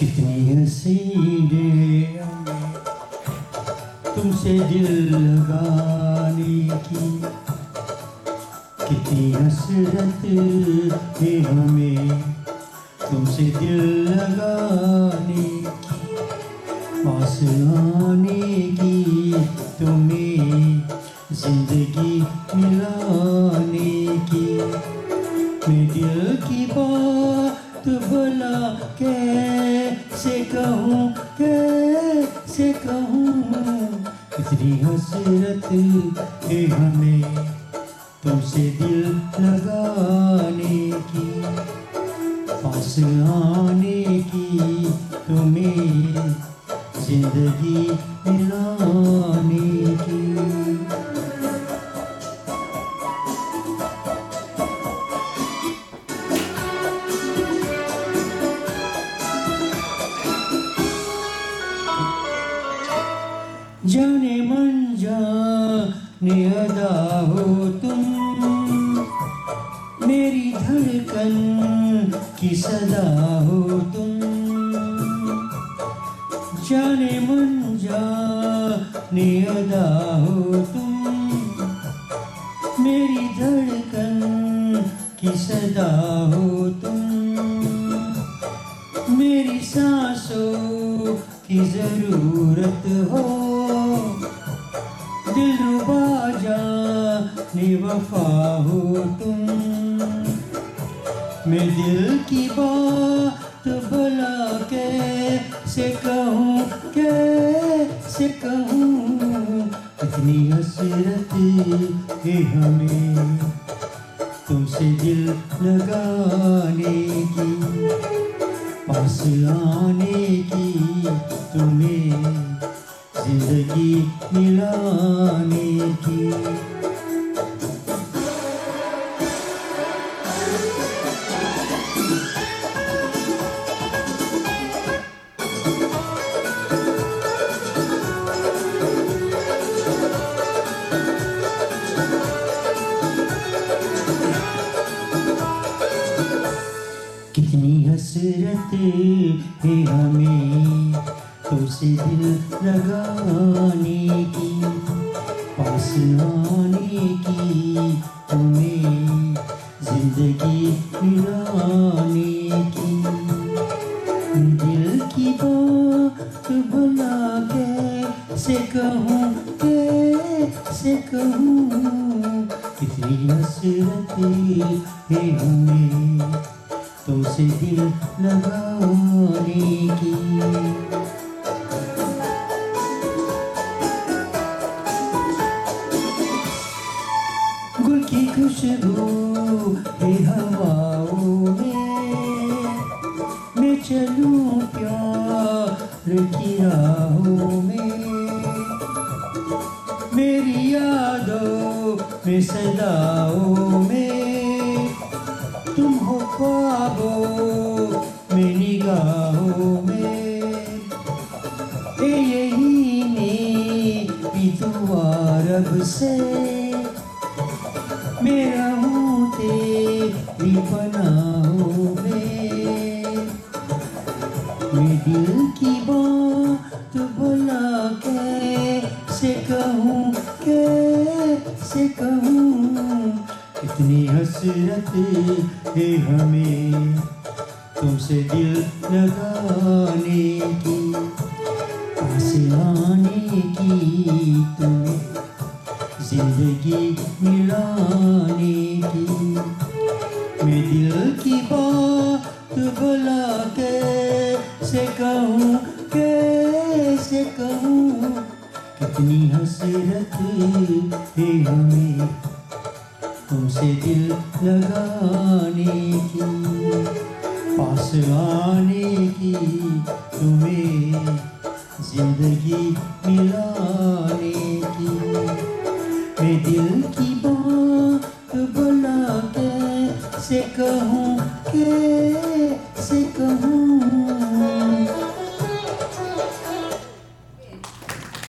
कितनी हसीने हमें तुमसे दिल लगाने की। कितनी हसरत है हमें तुमसे दिल लगाने की। पास आने की तुम्हें ज़िंदगी मिलाने इतनी हसरत है हमें तुमसे दिल लगाने की पास आने की तुम्हें ज़िंदगी जाने हो तुम। मेरी धड़कन की सदा हो तुम। जाने मन जाने अदा हो तुम। मेरी धड़कन की सदा हो तुम रुबा जाने वफा हो तुम। मैं दिल की बात भला कैसे कहूँ कैसे कहूँ? इतनी हसरत है हमें तुमसे दिल लगाने की, पास आने की तुम्हें। ज़िंदगी मिलाने की। कितनी हसरत है हमें। तुमसे दिल लगाने की पास आने की तुम्हें ज़िंदगी मिलाने की। दिल की बात भला कैसे कहूँ कैसे कहूँ कितनी हसरत है हमें तुमसे दिल लगाने की। गुल की खुशबू है हवाओं में, मैं चलूँ प्यार की राहों में। मेरी यादों में सदाओं में, तुम हो ख्वाबों में निगाहों में। ए यही मेरी दुआ रब से मेरा हूँ तेरी पनाहों में। मैं दिल की बात भला कैसे कहूँ कैसे कहूँ? इतनी हसरत है हमें तुमसे दिल लगाने की आने की तुम्हें बात भला कैसे कहूँ कैसे कहूँ? कितनी हसरत है तुमसे दिल लगाने की पास आने की तुम्हें ज़िंदगी मिलाने से कहूँ कैसे कहूँ?